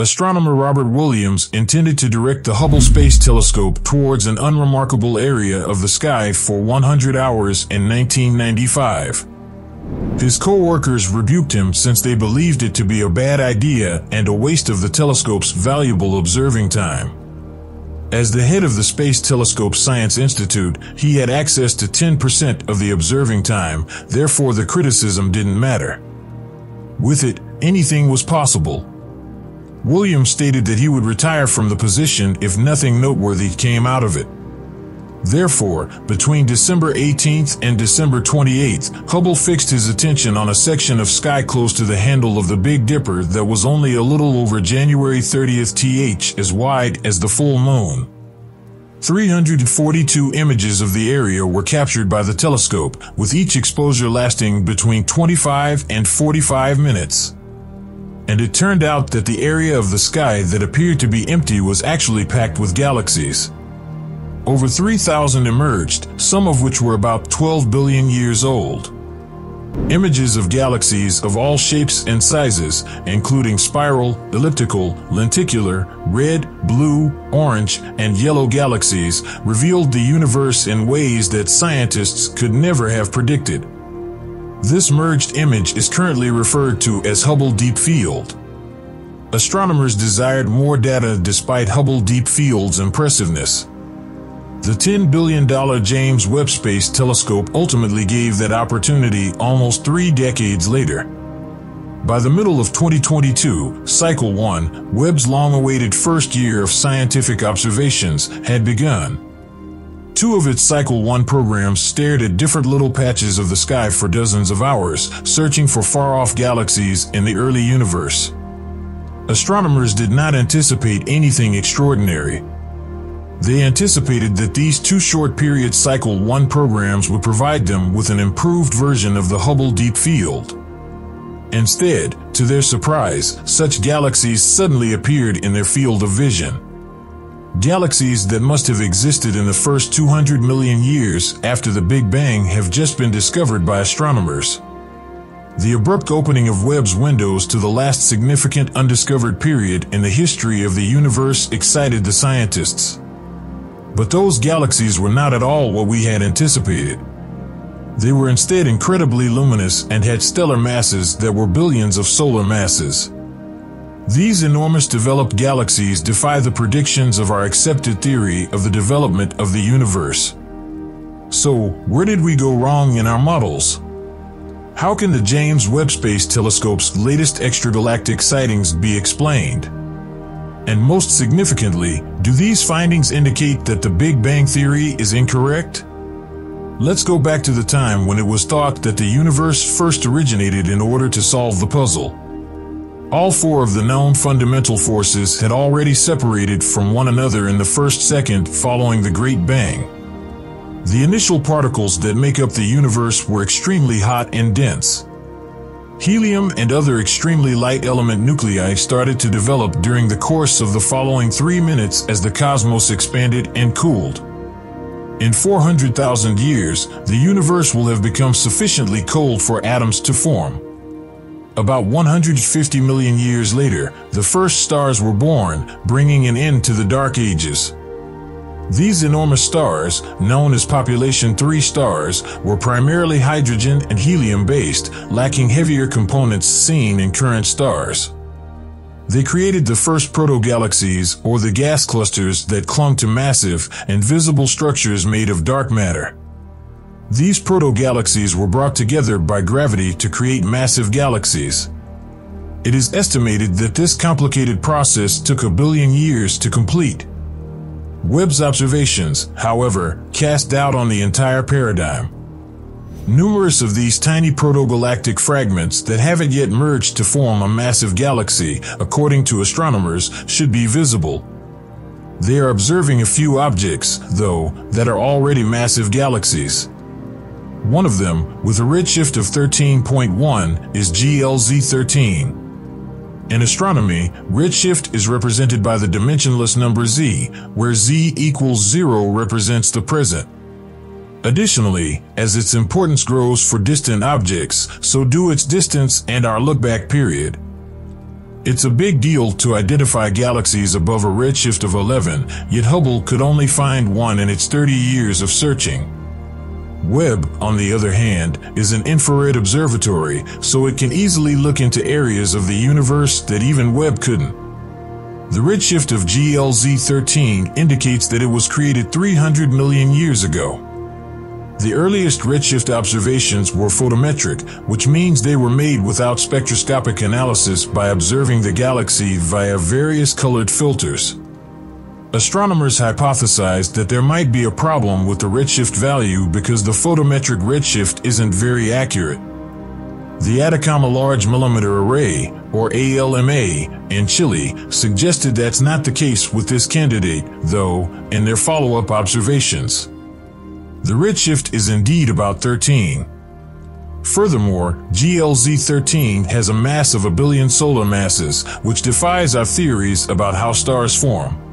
astronomer Robert Williams intended to direct the Hubble Space Telescope towards an unremarkable area of the sky for 100 hours in 1995. His co-workers rebuked him since they believed it to be a bad idea and a waste of the telescope's valuable observing time. As the head of the Space Telescope Science Institute, he had access to 10% of the observing time, therefore the criticism didn't matter. With it, anything was possible. Williams stated that he would retire from the position if nothing noteworthy came out of it. Therefore, between December 18th and December 28th, Hubble fixed his attention on a section of sky close to the handle of the Big Dipper that was only a little over January 30th th as wide as the full moon. 342 images of the area were captured by the telescope, with each exposure lasting between 25 and 45 minutes. And it turned out that the area of the sky that appeared to be empty was actually packed with galaxies. Over 3,000 emerged, some of which were about 12 billion years old. Images of galaxies of all shapes and sizes, including spiral, elliptical, lenticular, red, blue, orange, and yellow galaxies, revealed the universe in ways that scientists could never have predicted. This merged image is currently referred to as Hubble Deep Field. Astronomers desired more data despite Hubble Deep Field's impressiveness. The $10 billion James Webb Space Telescope ultimately gave that opportunity almost three decades later. By the middle of 2022, Cycle 1, Webb's long-awaited first year of scientific observations, had begun. Two of its Cycle 1 programs stared at different little patches of the sky for dozens of hours, searching for far-off galaxies in the early universe. Astronomers did not anticipate anything extraordinary, they anticipated that these two short period Cycle 1 programs would provide them with an improved version of the Hubble Deep Field. Instead, to their surprise, such galaxies suddenly appeared in their field of vision. Galaxies that must have existed in the first 200 million years after the Big Bang have just been discovered by astronomers. The abrupt opening of Webb's windows to the last significant undiscovered period in the history of the universe excited the scientists. But those galaxies were not at all what we had anticipated. They were instead incredibly luminous and had stellar masses that were billions of solar masses. These enormous developed galaxies defy the predictions of our accepted theory of the development of the universe. So, where did we go wrong in our models? How can the James Webb Space Telescope's latest extragalactic sightings be explained? And most significantly, do these findings indicate that the Big Bang Theory is incorrect? Let's go back to the time when it was thought that the universe first originated in order to solve the puzzle. All four of the known fundamental forces had already separated from one another in the first second following the Great Bang. The initial particles that make up the universe were extremely hot and dense. Helium and other extremely light element nuclei started to develop during the course of the following three minutes as the cosmos expanded and cooled. In 400,000 years, the universe will have become sufficiently cold for atoms to form. About 150 million years later, the first stars were born, bringing an end to the Dark Ages. These enormous stars, known as population 3 stars, were primarily hydrogen and helium based, lacking heavier components seen in current stars. They created the first protogalaxies, or the gas clusters that clung to massive and visible structures made of dark matter. These protogalaxies were brought together by gravity to create massive galaxies. It is estimated that this complicated process took a billion years to complete. Webb's observations, however, cast doubt on the entire paradigm. Numerous of these tiny protogalactic fragments that haven't yet merged to form a massive galaxy, according to astronomers, should be visible. They are observing a few objects, though, that are already massive galaxies. One of them, with a redshift of 13.1, is GLZ 13. In astronomy, redshift is represented by the dimensionless number z, where z equals zero represents the present. Additionally, as its importance grows for distant objects, so do its distance and our look-back period. It's a big deal to identify galaxies above a redshift of 11, yet Hubble could only find one in its 30 years of searching. Webb, on the other hand, is an infrared observatory, so it can easily look into areas of the universe that even Webb couldn't. The redshift of GLZ 13 indicates that it was created 300 million years ago. The earliest redshift observations were photometric, which means they were made without spectroscopic analysis by observing the galaxy via various colored filters. Astronomers hypothesized that there might be a problem with the redshift value because the photometric redshift isn't very accurate. The Atacama Large Millimeter Array, or ALMA, in Chile suggested that's not the case with this candidate, though, in their follow-up observations. The redshift is indeed about 13. Furthermore, GLZ-13 has a mass of a billion solar masses, which defies our theories about how stars form.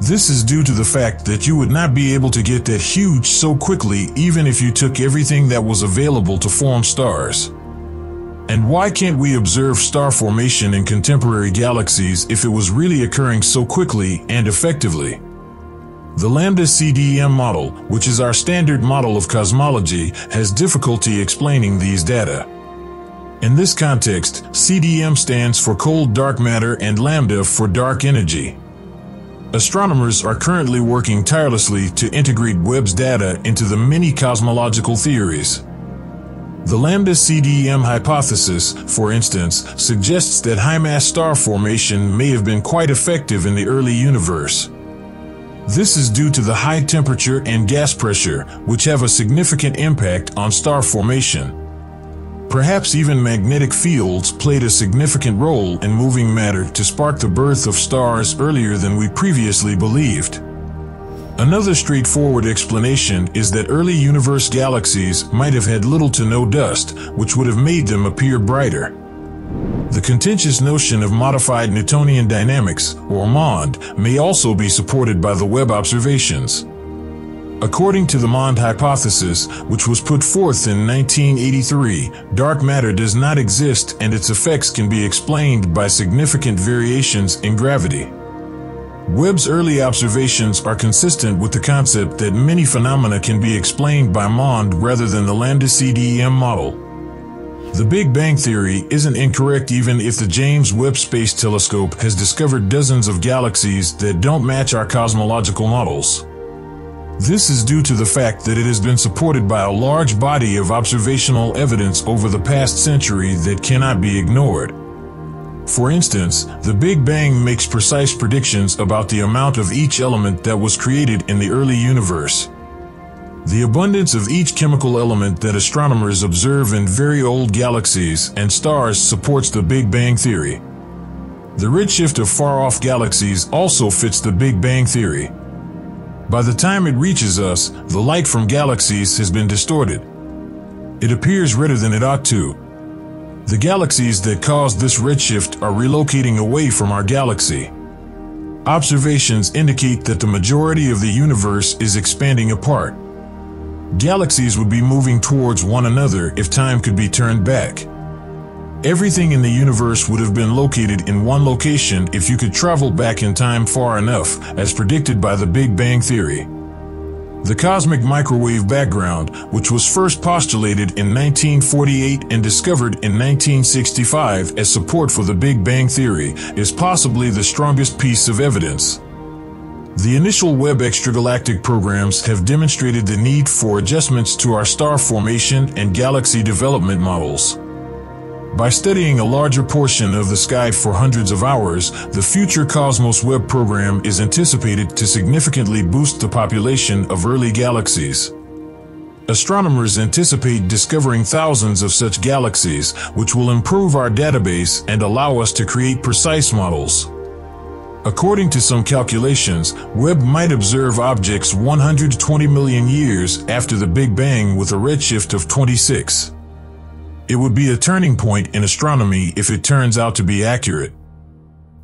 This is due to the fact that you would not be able to get that huge so quickly even if you took everything that was available to form stars. And why can't we observe star formation in contemporary galaxies if it was really occurring so quickly and effectively? The Lambda CDM model, which is our standard model of cosmology, has difficulty explaining these data. In this context, CDM stands for cold dark matter and lambda for dark energy. Astronomers are currently working tirelessly to integrate Webb's data into the many cosmological theories. The lambda CDM hypothesis, for instance, suggests that high-mass star formation may have been quite effective in the early universe. This is due to the high temperature and gas pressure, which have a significant impact on star formation. Perhaps even magnetic fields played a significant role in moving matter to spark the birth of stars earlier than we previously believed. Another straightforward explanation is that early universe galaxies might have had little to no dust, which would have made them appear brighter. The contentious notion of modified Newtonian dynamics, or MOND, may also be supported by the Webb observations. According to the MOND hypothesis, which was put forth in 1983, dark matter does not exist and its effects can be explained by significant variations in gravity. Webb's early observations are consistent with the concept that many phenomena can be explained by MOND rather than the Lambda CDM model. The Big Bang Theory isn't incorrect even if the James Webb Space Telescope has discovered dozens of galaxies that don't match our cosmological models. This is due to the fact that it has been supported by a large body of observational evidence over the past century that cannot be ignored. For instance, the Big Bang makes precise predictions about the amount of each element that was created in the early universe. The abundance of each chemical element that astronomers observe in very old galaxies and stars supports the Big Bang Theory. The redshift of far-off galaxies also fits the Big Bang Theory. By the time it reaches us, the light from galaxies has been distorted. It appears redder than it ought to. The galaxies that cause this redshift are relocating away from our galaxy. Observations indicate that the majority of the universe is expanding apart. Galaxies would be moving towards one another if time could be turned back. Everything in the universe would have been located in one location if you could travel back in time far enough, as predicted by the Big Bang Theory. The cosmic microwave background, which was first postulated in 1948 and discovered in 1965 as support for the Big Bang Theory, is possibly the strongest piece of evidence. The initial Webb extragalactic programs have demonstrated the need for adjustments to our star formation and galaxy development models. By studying a larger portion of the sky for hundreds of hours, the future Cosmos Webb program is anticipated to significantly boost the population of early galaxies. Astronomers anticipate discovering thousands of such galaxies, which will improve our database and allow us to create precise models. According to some calculations, Webb might observe objects 120 million years after the Big Bang with a redshift of 26. It would be a turning point in astronomy if it turns out to be accurate.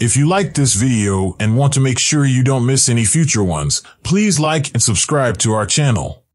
If you liked this video and want to make sure you don't miss any future ones, please like and subscribe to our channel.